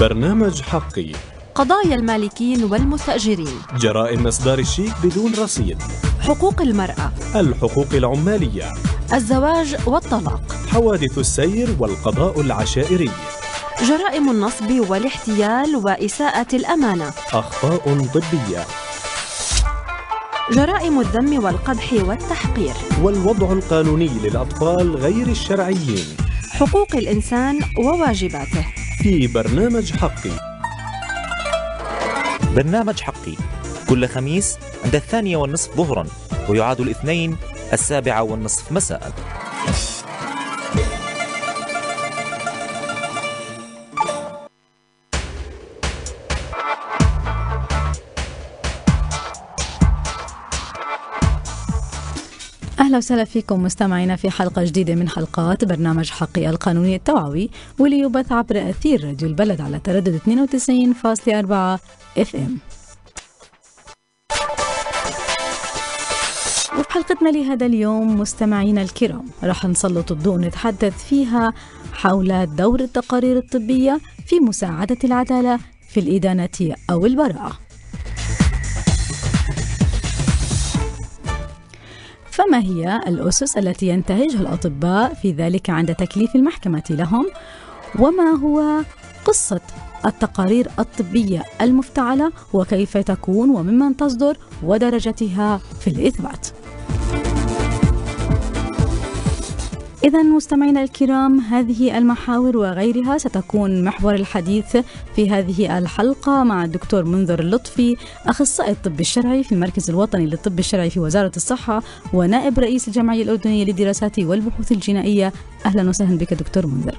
برنامج حقي. قضايا المالكين والمستأجرين. جرائم إصدار الشيك بدون رصيد. حقوق المرأة. الحقوق العمالية. الزواج والطلاق. حوادث السير والقضاء العشائري. جرائم النصب والاحتيال وإساءة الأمانة. أخطاء طبية. جرائم الذم والقدح والتحقير. والوضع القانوني للأطفال غير الشرعيين. حقوق الإنسان وواجباته. في برنامج حقي. برنامج حقي. كل خميس عند الثانية والنصف ظهرا ويعاد الاثنين السابعة والنصف مساء. أهلا وسهلا فيكم مستمعينا في حلقة جديدة من حلقات برنامج حقي القانوني التوعوي واللي يبث عبر أثير راديو البلد على تردد 92.4 إف إم. وفي حلقتنا لهذا اليوم مستمعينا الكرام راح نسلط الضوء نتحدث فيها حول دور التقارير الطبية في مساعدة العدالة في الإدانة أو البراءة. فما هي الأسس التي ينتهجها الأطباء في ذلك عند تكليف المحكمة لهم؟ وما هو قصة التقارير الطبية المفتعلة وكيف تكون وممن تصدر ودرجتها في الإثبات؟ إذا مستمعينا الكرام هذه المحاور وغيرها ستكون محور الحديث في هذه الحلقة مع الدكتور منذر اللطفي أخصائي الطب الشرعي في المركز الوطني للطب الشرعي في وزارة الصحة ونائب رئيس الجمعية الأردنية للدراسات والبحوث الجنائية. أهلا وسهلا بك دكتور منذر.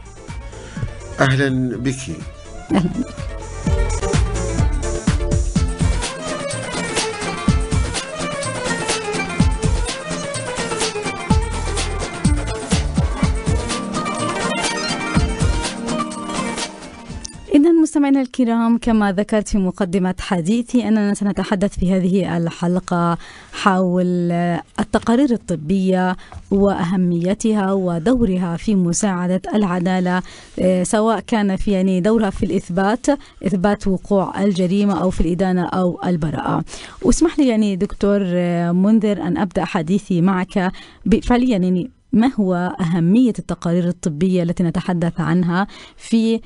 أهلا بك. أهلا بك. مستمعينا الكرام كما ذكرت في مقدمة حديثي أننا سنتحدث في هذه الحلقة حول التقارير الطبية وأهميتها ودورها في مساعدة العدالة سواء كان في يعني دورها في الإثبات إثبات وقوع الجريمة أو في الإدانة أو البراءة. واسمح لي يعني دكتور منذر أن أبدأ حديثي معك فعليا يعني ما هو أهمية التقارير الطبية التي نتحدث عنها في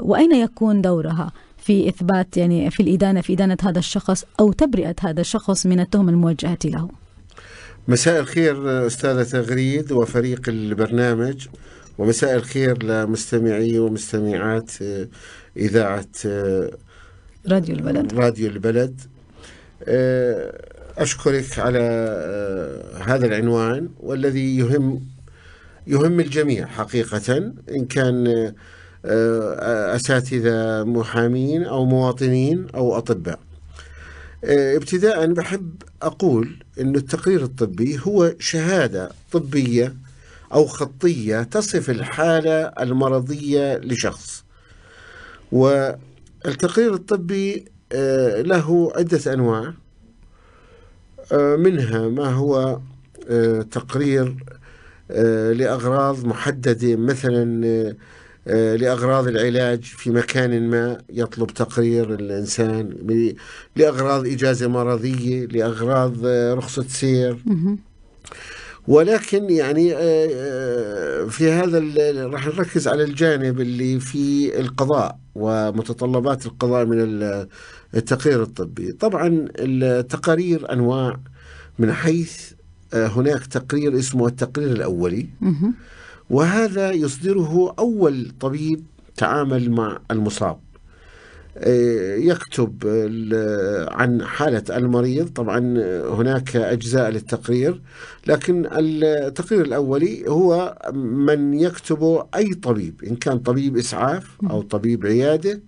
وأين يكون دورها؟ في إثبات يعني في الإدانة في إدانة هذا الشخص أو تبرئة هذا الشخص من التهم الموجهة له. مساء الخير أستاذة تغريد وفريق البرنامج ومساء الخير لمستمعي ومستمعات إذاعة راديو البلد. راديو البلد. أشكرك على هذا العنوان والذي يهم يهم الجميع حقيقة. إن كان أساتذة محامين أو مواطنين أو أطباء. ابتداء بحب أقول أن التقرير الطبي هو شهادة طبية أو خطية تصف الحالة المرضية لشخص. والتقرير الطبي له عدة أنواع. منها ما هو تقرير لأغراض محددة مثلا لأغراض العلاج في مكان ما يطلب تقرير الإنسان لأغراض إجازة مرضية لأغراض رخصة سير. ولكن يعني في هذا راح نركز على الجانب اللي في القضاء ومتطلبات القضاء من التقرير الطبي. طبعا التقارير أنواع من حيث هناك تقرير اسمه التقرير الأولي. وهذا يصدره أول طبيب تعامل مع المصاب. يكتب عن حالة المريض. طبعا هناك أجزاء للتقرير لكن التقرير الأولي هو من يكتبه أي طبيب إن كان طبيب إسعاف أو طبيب عيادة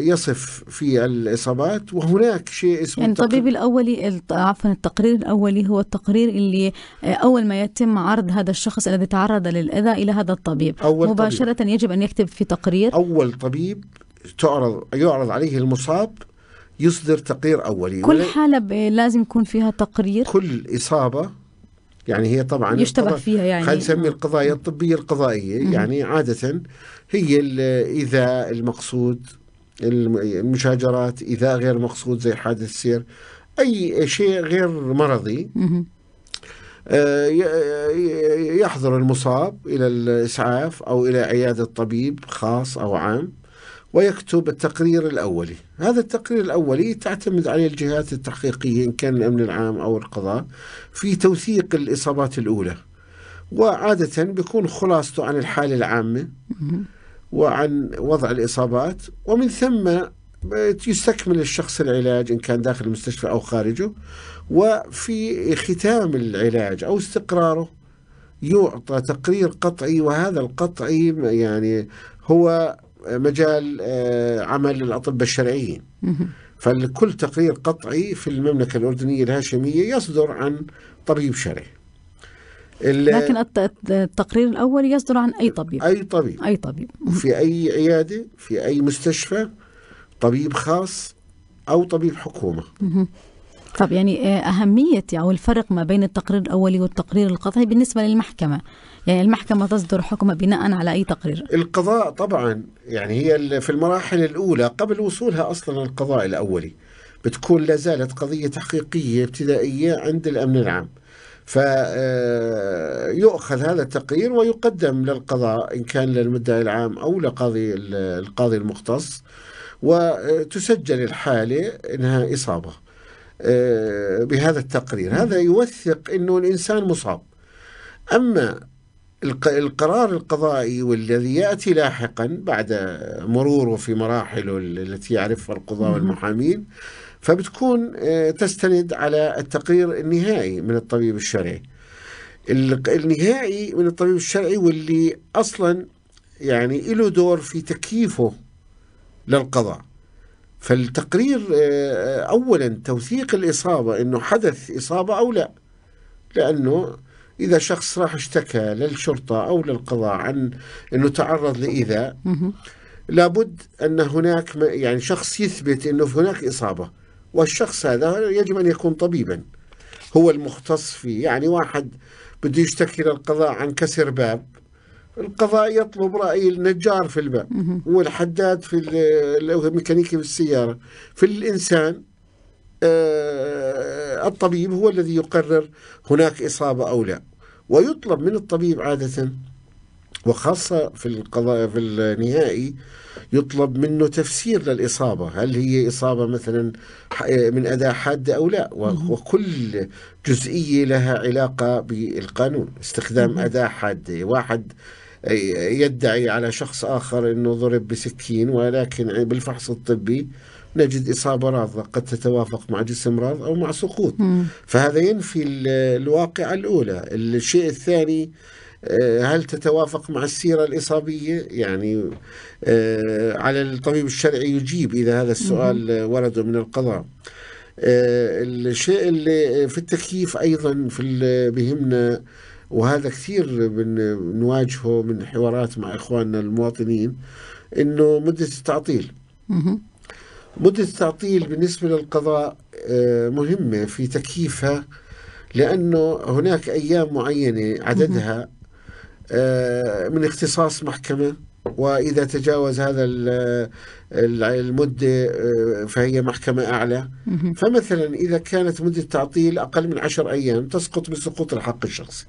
يصف في الإصابات وهناك شيء اسمه يعني الطبيب الأولي عفوا التقرير الأولي هو التقرير اللي أول ما يتم عرض هذا الشخص الذي تعرض للأذى إلى هذا الطبيب. أول مباشرة طبيب. يجب أن يكتب في تقرير. أول طبيب تعرض يعرض عليه المصاب يصدر تقرير أولي. كل حالة لازم يكون فيها تقرير. كل إصابة يعني هي طبعا يشتبه فيها يعني خلينا نسمي القضايا الطبية القضائية مم. يعني عادة هي الإيذاء المقصود الم- المشاجرات إيذاء غير مقصود زي حادث السير أي شيء غير مرضي. آه، ي- يحضر المصاب إلى الإسعاف أو إلى عيادة طبيب خاص أو عام ويكتب التقرير الأولي هذا التقرير الأولي تعتمد عليه الجهات التحقيقية إن كان الأمن العام أو القضاء في توثيق الإصابات الأولى وعادة بيكون خلاصته عن الحالة العامة. وعن وضع الإصابات ومن ثم يستكمل الشخص العلاج إن كان داخل المستشفى أو خارجه وفي ختام العلاج أو استقراره يعطى تقرير قطعي وهذا القطعي يعني هو مجال آه، عمل الأطباء الشرعيين. فالكل تقرير قطعي في المملكة الأردنية الهاشمية يصدر عن طبيب شرعي. لكن الت- التقرير الأول يصدر عن أي طبيب؟ أي طبيب. أي طبيب. في أي عيادة في أي مستشفى طبيب خاص أو طبيب حكومة. طب يعني آه، أهمية أو الفرق ما بين التقرير الأولي والتقرير القطعي بالنسبة للمحكمة يعني المحكمة تصدر حكمها بناء على أي تقرير؟ القضاء طبعا يعني هي في المراحل الأولى قبل وصولها أصلا للقضاء الأولي. بتكون لا زالت قضية تحقيقية ابتدائية عند الأمن العام. فيؤخذ هذا التقرير ويقدم للقضاء إن كان للمدعي العام أو لقاضي ال- القاضي المختص وتسجل الحالة إنها إصابة آه، بهذا التقرير. هذا يوثق أنه الإنسان مصاب. أما القرار القضائي والذي يأتي لاحقا بعد مروره في مراحله ال- التي يعرفها القضاة والمحامين فبتكون آه، تستند على التقرير النهائي من الطبيب الشرعي. ال- النهائي من الطبيب الشرعي واللي أصلا يعني له دور في تكييفه للقضاء. فالتقرير آه، أولا توثيق الإصابة أنه حدث إصابة أو لا لأنه إذا شخص راح اشتكى للشرطة أو للقضاء عن أنه تعرض لإيذاء. لابد أن هناك يعني شخص يثبت أنه هناك إصابة والشخص هذا يجب أن يكون طبيبا هو المختص فيه يعني واحد بده يشتكي للقضاء عن كسر باب القضاء يطلب رأي النجار في الباب. والحداد في ال- اللي هو ميكانيكي في السيارة في الإنسان الطبيب هو الذي يقرر هناك إصابة أو لا. ويطلب من الطبيب عادة وخاصة في القضاء في النهائي يطلب منه تفسير للإصابة. هل هي إصابة مثلا ح- من أداة حادة أو لا؟ وكل جزئية لها علاقة بالقانون استخدام أداة حادة. واحد يدعي على شخص آخر أنه ضرب بسكين ولكن بالفحص الطبي نجد إصابة راضة قد تتوافق مع جسم راض أو مع سقوط. مم. فهذا ينفي ال- الواقعة الأولى. الشيء الثاني آه، هل تتوافق مع السيرة الإصابية؟ يعني آه، على الطبيب الشرعي يجيب إذا هذا السؤال ورد من القضاء. آه، الشيء اللي في التكييف أيضا في بهمنا وهذا كثير بن- بنواجهه من حوارات مع إخواننا المواطنين إنه مدة التعطيل. مدة التعطيل بالنسبة للقضاء آه، مهمة في تكييفها لأنه هناك أيام معينة عددها آه، من اختصاص محكمة وإذا تجاوز هذا ال- ال- المدة آه، فهي محكمة أعلى. فمثلا إذا كانت مدة تعطيل أقل من عشر أيام تسقط بسقوط الحق الشخصي.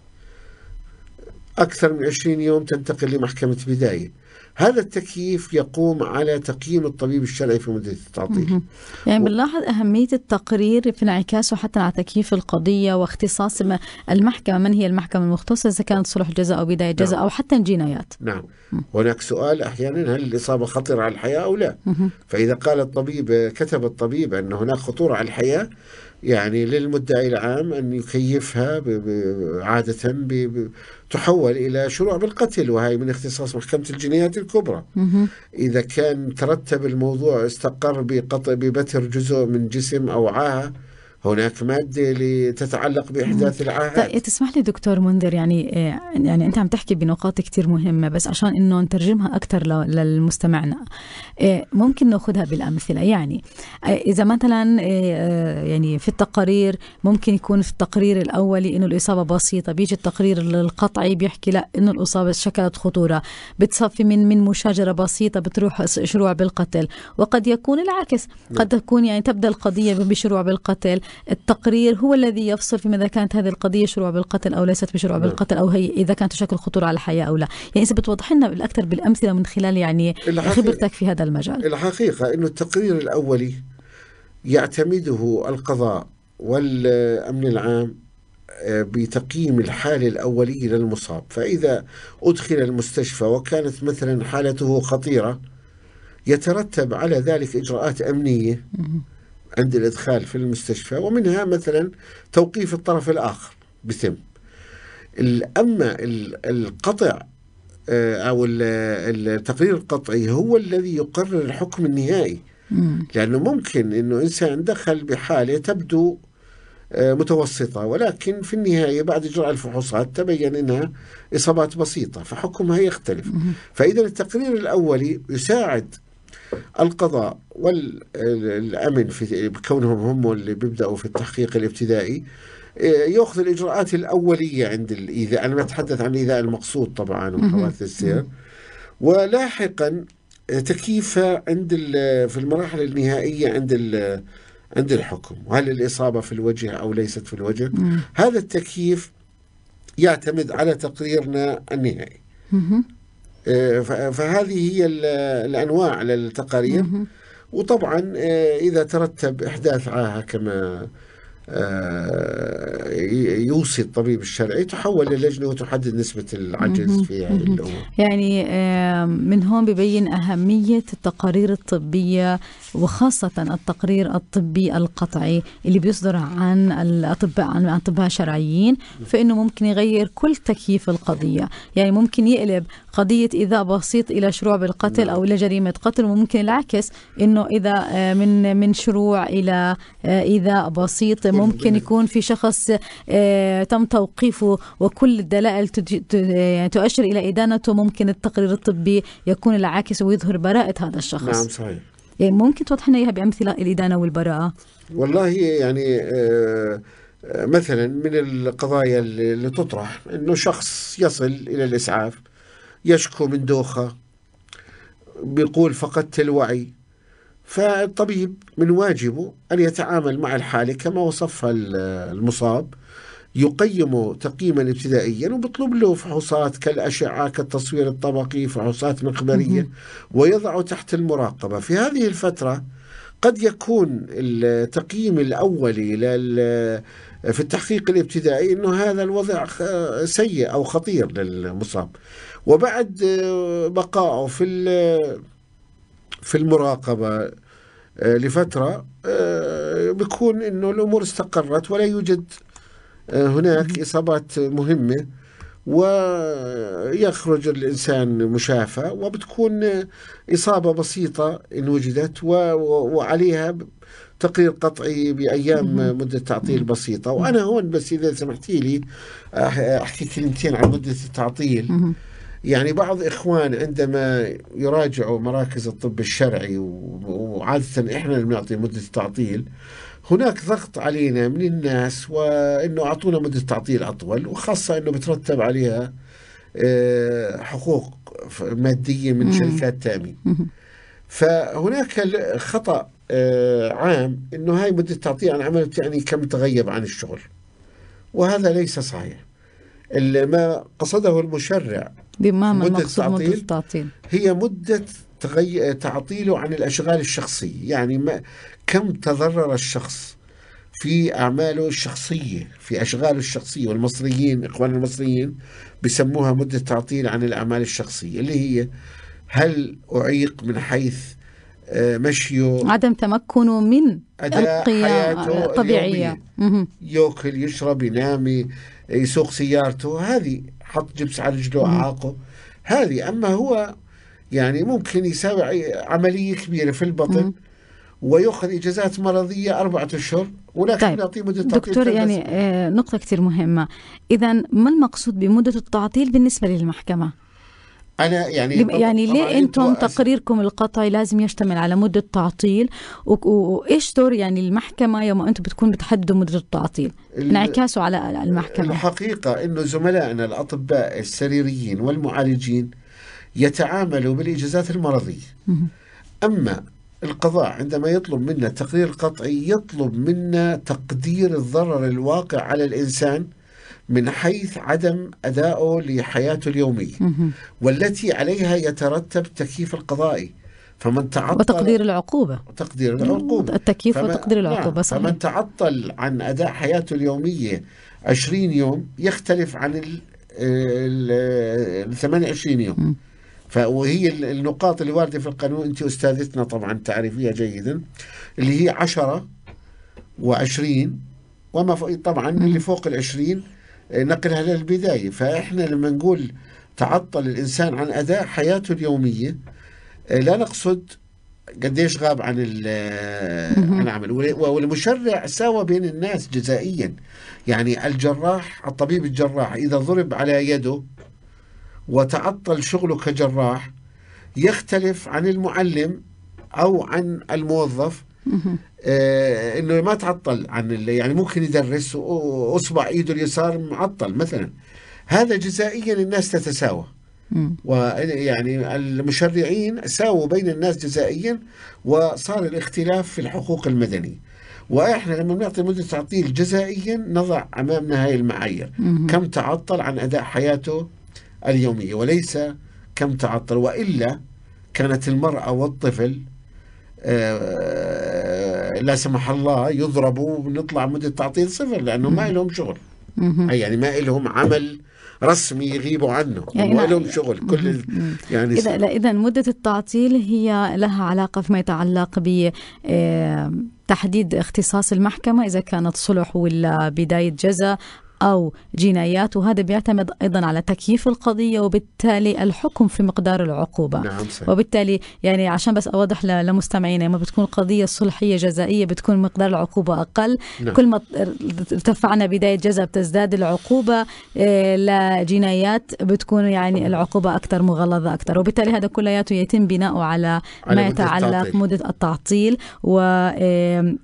أكثر من 20 يوم تنتقل لمحكمة بداية. هذا التكييف يقوم على تقييم الطبيب الشرعي في مدة التعطيل. يعني بنلاحظ أهمية التقرير في انعكاسه حتى على تكييف القضية واختصاص المحكمة من هي المحكمة المختصة إذا كانت صلح جزاء أو بداية جزاء نعم. أو حتى الجنايات نعم هناك سؤال أحيانا هل الإصابة خطرة على الحياة أو لا مهم. فإذا قال الطبيب كتب الطبيب أن هناك خطورة على الحياة يعني للمدعي العام أن يكيفها عادة تحول إلى شروع بالقتل وهي من اختصاص محكمة الجنايات الكبرى. إذا كان ترتب الموضوع استقر بقطع ببتر جزء من جسم أو عاهة هناك مادة لتتعلق بإحداث العاهات طيب تسمح لي دكتور منذر يعني آه، يعني أنت عم تحكي بنقاط كتير مهمة بس عشان إنه نترجمها أكثر للمستمعنا آه، ممكن نأخذها بالأمثلة. يعني آه، إذا مثلا يعني في التقارير ممكن يكون في التقرير الأولي إنه الإصابة بسيطة بيجي التقرير القطعي بيحكي لا إنه الإصابة شكلت خطورة بتصفي من من مشاجرة بسيطة بتروح شروع بالقتل وقد يكون العكس. قد تكون يعني تبدأ القضية بشروع بالقتل التقرير هو الذي يفصل فيما اذا كانت هذه القضية شروع بالقتل أو ليست بشروع نعم. بالقتل أو هي إذا كانت تشكل خطورة على الحياة أو لا. يعني إذا بتوضح لنا الأكثر بالأمثلة من خلال يعني خبرتك في هذا المجال. الحقيقة أنه التقرير الأولي يعتمده القضاء والأمن العام آه، بتقييم الحالة الأولية للمصاب فإذا أدخل المستشفى وكانت مثلا حالته خطيرة يترتب على ذلك إجراءات أمنية. عند الإدخال في المستشفى ومنها مثلا توقيف الطرف الآخر ال- أما ال- القطع آه، أو ال- التقرير القطعي هو الذي يقرر الحكم النهائي. لأنه ممكن أنه إنسان دخل بحالة تبدو آه، متوسطة ولكن في النهاية بعد إجراء الفحوصات تبين أنها إصابات بسيطة فحكمها يختلف. فإذا التقرير الأولي يساعد القضاء والأمن في بكونهم هم اللي بيبدأوا في التحقيق الابتدائي آه، يأخذ الإجراءات الأولية عند الإيذاء. أنا بتحدث عن الإيذاء المقصود طبعا وحوادث السير. ولاحقا تكييفها عند في المراحل النهائية عند عند الحكم. وهل الإصابة في الوجه أو ليست في الوجه؟ هذا التكييف يعتمد على تقريرنا النهائي. آه، فهذه هي ال- الأنواع للتقارير. وطبعا آه، إذا ترتب إحداث عاهة كما آه، يوصي الطبيب الشرعي تحول للجنة وتحدد نسبة العجز في هذه الأمور. يعني من هون ببين أهمية التقارير الطبية وخاصة التقرير الطبي القطعي اللي بيصدر عن الأطباء عن أطباء شرعيين فإنه ممكن يغير كل تكييف القضية. يعني ممكن يقلب قضية إيذاء بسيط إلى شروع بالقتل أو إلى جريمة قتل وممكن العكس إنه إذا آه، من من شروع إلى آه، إيذاء بسيط ممكن يكون في شخص آه، تم توقيفه وكل الدلائل يعني تؤشر إلى إدانته. ممكن التقرير الطبي يكون العاكس ويظهر براءة هذا الشخص. نعم صحيح. يعني ممكن توضح لنا إياها بأمثلة الإدانة والبراءة؟ والله يعني آه، مثلا من القضايا اللي تطرح إنه شخص يصل إلى الإسعاف يشكو من دوخة بيقول فقدت الوعي. فالطبيب من واجبه أن يتعامل مع الحالة كما وصفها ال- المصاب. يقيمه تقييما ابتدائيا وبيطلب له فحوصات كالأشعة كالتصوير الطبقي فحوصات مخبريه ويضعه تحت المراقبة. في هذه الفترة قد يكون التقييم الأولي لل في التحقيق الابتدائي أنه هذا الوضع سيء أو خطير للمصاب. وبعد بقائه في في المراقبة آه، لفترة آه، بيكون أنه الأمور استقرت ولا يوجد هناك إصابات مهمة ويخرج الإنسان مشافى وبتكون إصابة بسيطة إن وجدت وعليها تقرير قطعي بأيام مدة تعطيل بسيطة. وأنا هون بس إذا سمحتي لي أح- أحكي كلمتين عن مدة التعطيل. يعني بعض إخوان عندما يراجعوا مراكز الطب الشرعي وعادة إحنا اللي بنعطي مدة التعطيل هناك ضغط علينا من الناس وإنه أعطونا مدة تعطيل أطول وخاصة إنه بترتب عليها آه، حقوق مادية من شركات تأمين. فهناك خطأ آه، عام إنه هاي مدة تعطيل عن عمل يعني كم تغيب عن الشغل. وهذا ليس صحيح. ما قصده المشرع ما مدة مدة تعطيل؟ التعطيل. هي مدة تغي... تعطيله عن الأشغال الشخصية. يعني ما... كم تضرر الشخص في أعماله الشخصية في أشغاله الشخصية؟ والمصريين إخوان المصريين بسموها مدة تعطيل عن الأعمال الشخصية اللي هي هل أعيق من حيث آه، مشيه؟ عدم تمكنه من القيام حياته الطبيعية. ياكل يشرب ينام يسوق سيارته هذه حط جبس على رجله عاقه هذه أما هو يعني ممكن يساوي عملية كبيرة في البطن ويأخذ إجازات مرضية أربعة أشهر ولكن طيب. نعطيه مدة تعطيل دكتور يعني. آه، نقطة كثير مهمة إذا ما المقصود بمدة التعطيل بالنسبة للمحكمة؟ أنا يعني يعني ليه أس- تقريركم القطعي لازم يشتمل على مدة تعطيل و- و- وإيش دور يعني المحكمة يوم أنتم بتكون بتحددوا مدة التعطيل ال- انعكاسه على المحكمة الحقيقة أنه زملائنا الأطباء السريريين والمعالجين يتعاملوا بالإجازات المرضية مهم. القضاء عندما يطلب منا تقرير قطعي يطلب منا تقدير الضرر الواقع على الإنسان من حيث عدم أدائه لحياته اليومية. والتي عليها يترتب التكييف القضائي فمن تعطل وتقدير العقوبة. تقدير العقوبة. التكييف فمن- وتقدير نعم، العقوبة صحيح. فمن تعطل عن أداء حياته اليومية 20 يوم يختلف عن ال ال- ال 28 مم. يوم وهي ال- النقاط اللي واردة في القانون. أنت أستاذتنا طبعا تعرفيها جيدا اللي هي 10 و20 وما فوق طبعا اللي فوق العشرين نقلها للبداية. فإحنا لما نقول تعطل الإنسان عن أداء حياته اليومية آه، لا نقصد قديش غاب عن ال- عن العمل. وال- والمشرع ساوى بين الناس جزائيا. يعني الجراح الطبيب الجراح إذا ضرب على يده وتعطل شغله كجراح يختلف عن المعلم أو عن الموظف. آه إنه ما تعطل عن يعني ممكن يدرس وأصبع إيده اليسار معطل مثلا هذا جزائيا الناس تتساوى. ويعني المشرعين ساووا بين الناس جزائيا وصار الاختلاف في الحقوق المدنية وإحنا لما بنعطي مدة تعطيل جزائيا نضع أمامنا هاي المعايير. كم تعطل عن أداء حياته اليومية وليس كم تعطل وإلا كانت المرأة والطفل آه، لا سمح الله يضربوا ونطلع مدة تعطيل صفر لأنه ما لهم شغل. يعني ما لهم عمل رسمي يغيبوا عنه يعني ما لهم شغل. كل يعني إذا لا إذا مدة التعطيل هي لها علاقة فيما يتعلق ب آه، تحديد اختصاص المحكمة إذا كانت صلح ولا بداية جزاء أو جنايات وهذا بيعتمد أيضا على تكييف القضية وبالتالي الحكم في مقدار العقوبة نعم صحيح. وبالتالي يعني عشان بس أوضح ل- لمستمعينا لما بتكون قضية صلحية جزائية بتكون مقدار العقوبة أقل نعم. كل ما ارتفعنا بداية جزاء بتزداد العقوبة إيه، لجنايات بتكون يعني العقوبة أكثر مغلظة أكثر وبالتالي هذا كلياته يتم بناؤه على ما مدة يتعلق. مدة التعطيل و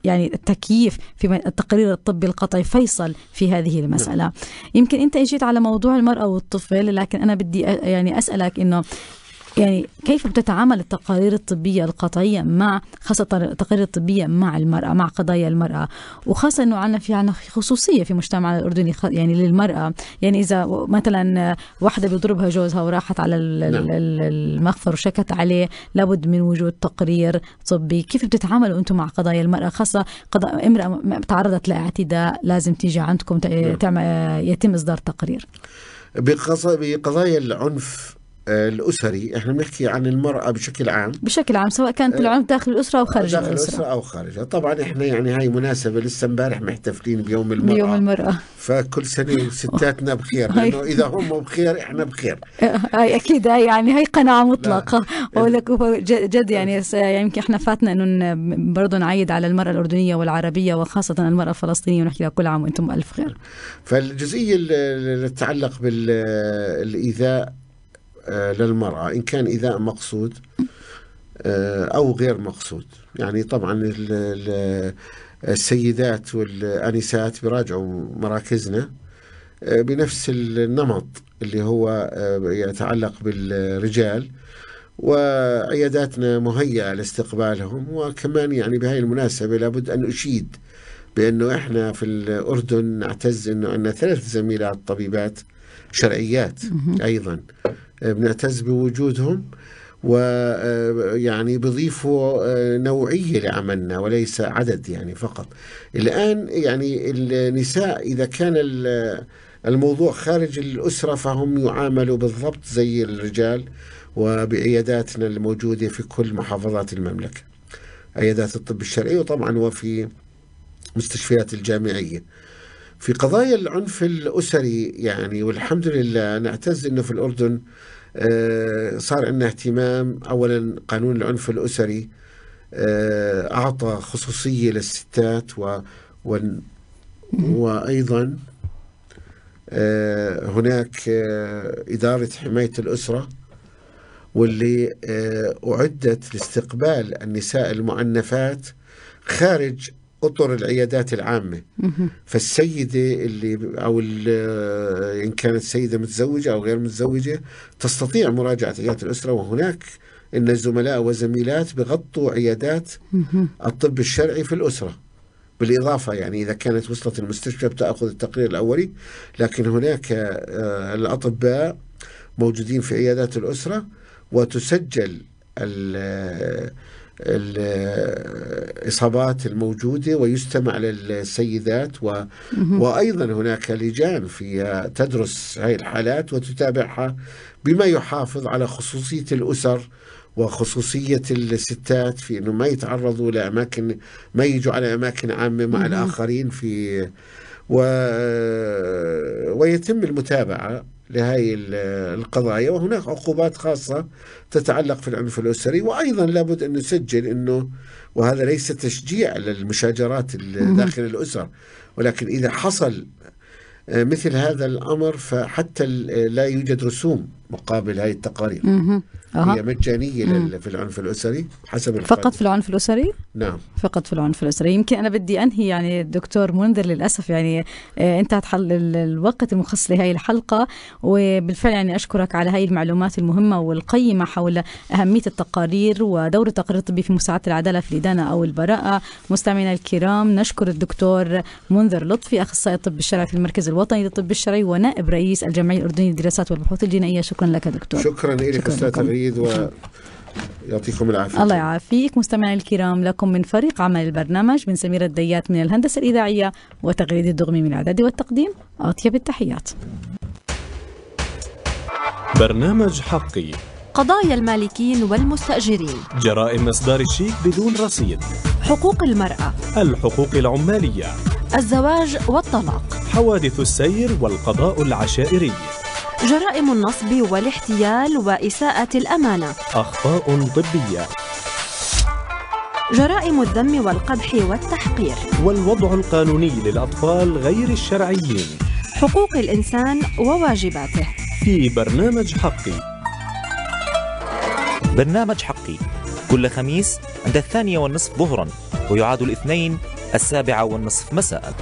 يعني التكييف في التقرير الطبي القطعي فيصل في هذه المساله يمكن أنت إجيت على موضوع المرأة والطفل لكن أنا بدي يعني أسألك إنه يعني كيف بتتعامل التقارير الطبية القطعية مع خاصة التقارير الطبية مع المرأة مع قضايا المرأة؟ وخاصة أنه عندنا في عنا خصوصية في مجتمعنا الأردني يعني للمرأة. يعني إذا مثلا واحدة بيضربها جوزها وراحت على نعم. ال- المخفر وشكت عليه لابد من وجود تقرير طبي. كيف بتتعاملوا أنتم مع قضايا المرأة؟ خاصة قضاء امرأة تعرضت لاعتداء لازم تيجي عندكم نعم. تعمل يتم إصدار تقرير. بقضا- بقضايا العنف آه، الأسري. إحنا بنحكي عن المرأة بشكل عام. بشكل عام سواء كانت العنف داخل الأسرة أو خارج داخل الأسرة. الأسرة أو خارجها. طبعا إحنا يعني هاي مناسبة لسه امبارح محتفلين بيوم المرأة. بيوم المرأة. فكل سنة ستاتنا بخير هاي. لأنه إذا هم بخير إحنا بخير. هاي أكيد هاي يعني هي قناعة مطلقة. أقول لك جد يعني يمكن إحنا فاتنا إنه برضه نعيد على المرأة الأردنية والعربية وخاصة المرأة الفلسطينية ونحكي لها كل عام وأنتم بالف خير. فالجزئية اللي تتعلق بالإيذاء للمرأة إن كان إيذاء مقصود آه، أو غير مقصود. يعني طبعا ال- ال- السيدات والآنسات بيراجعوا مراكزنا آه، بنفس النمط اللي هو آه، يتعلق بالرجال وعياداتنا مهيئة لاستقبالهم. وكمان يعني بهاي المناسبة لابد أن أشيد بأنه إحنا في الأردن نعتز أنه عندنا ثلاث زميلات طبيبات شرعيات أيضا. آه، بنعتز بوجودهم ويعني بضيفوا آه، نوعية لعملنا وليس عدد يعني فقط. الآن يعني النساء إذا كان ال- الموضوع خارج الأسرة فهم يعاملوا بالضبط زي الرجال وبعياداتنا الموجودة في كل محافظات المملكة عيادات الطب الشرعي وطبعا وفي مستشفيات الجامعية. في قضايا العنف الأسري يعني والحمد لله نعتز أنه في الأردن آه، صار عندنا اهتمام. أولا قانون العنف الأسري آه، أعطى خصوصية للستات و و وأيضا آه، هناك إدارة حماية الأسرة واللي أعدت لاستقبال النساء المعنفات خارج أطر العيادات العامة. فالسيدة اللي أو ال- إن كانت سيدة متزوجة أو غير متزوجة تستطيع مراجعة عيادات الأسرة وهناك إن الزملاء وزميلات بغطوا عيادات الطب الشرعي في الأسرة. بالإضافة يعني إذا كانت وصلت المستشفى بتأخذ التقرير الأولي لكن هناك آه، الأطباء موجودين في عيادات الأسرة وتسجل ال- الإصابات الموجودة ويستمع للسيدات و... وأيضا هناك لجان في تدرس هذه الحالات وتتابعها بما يحافظ على خصوصية الأسر وخصوصية الستات في أنه ما يتعرضوا لأماكن ما يجوا على أماكن عامة مع الآخرين في و... ويتم المتابعة. لهذه ال- القضايا. وهناك عقوبات خاصة تتعلق في العنف الأسري وأيضا لابد أن نسجل أنه وهذا ليس تشجيع للمشاجرات داخل الأسر ولكن إذا حصل آه، مثل هذا الأمر فحتى لا يوجد رسوم. مقابل هذه التقارير مهم. هي. مجانية في العنف الأسري حسب القانون. فقط في العنف الأسري؟ نعم فقط في العنف الأسري يمكن أنا بدي أنهي يعني دكتور منذر للأسف يعني آه، انتهت حل ال- الوقت المخصص لهذه الحلقة وبالفعل يعني أشكرك على هذه المعلومات المهمة والقيمة حول أهمية التقارير ودور التقرير الطبي في مساعدة العدالة في الإدانة أو البراءة مستمعينا الكرام نشكر الدكتور منذر لطفي أخصائي الطب الشرعي في المركز الوطني للطب الشرعي ونائب رئيس الجمعية الأردنية للدراسات والبحوث الجنائية شكرا لك دكتور. شكرا لك شكراً لكم. تغريد ويعطيكم العافية. الله يعافيك. مستمعي الكرام لكم من فريق عمل البرنامج من سميرة الديات من الهندسة الإذاعية وتغريد الدغمي من الإعداد والتقديم أطيب التحيات. برنامج حقي. قضايا المالكين والمستأجرين. جرائم إصدار الشيك بدون رصيد. حقوق المرأة. الحقوق العمالية. الزواج والطلاق. حوادث السير والقضاء العشائري. جرائم النصب والاحتيال وإساءة الأمانة. أخطاء طبية. جرائم الذم والقدح والتحقير. والوضع القانوني للأطفال غير الشرعيين. حقوق الإنسان وواجباته. في برنامج حقي. برنامج حقي. كل خميس عند الثانية والنصف ظهرا ويعاد الاثنين السابعة والنصف مساء.